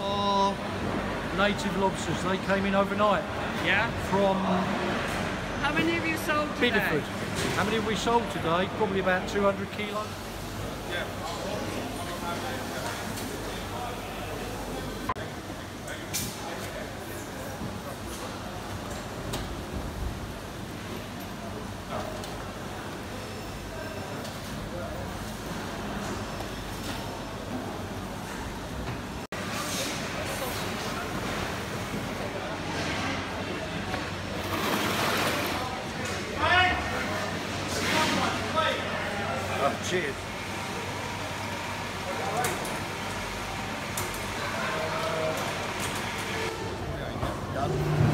are native lobsters. They came in overnight Yeah. from How many have you sold today? Bideford. How many have we sold today? Probably about 200 kilos. Oh, cheers. Done.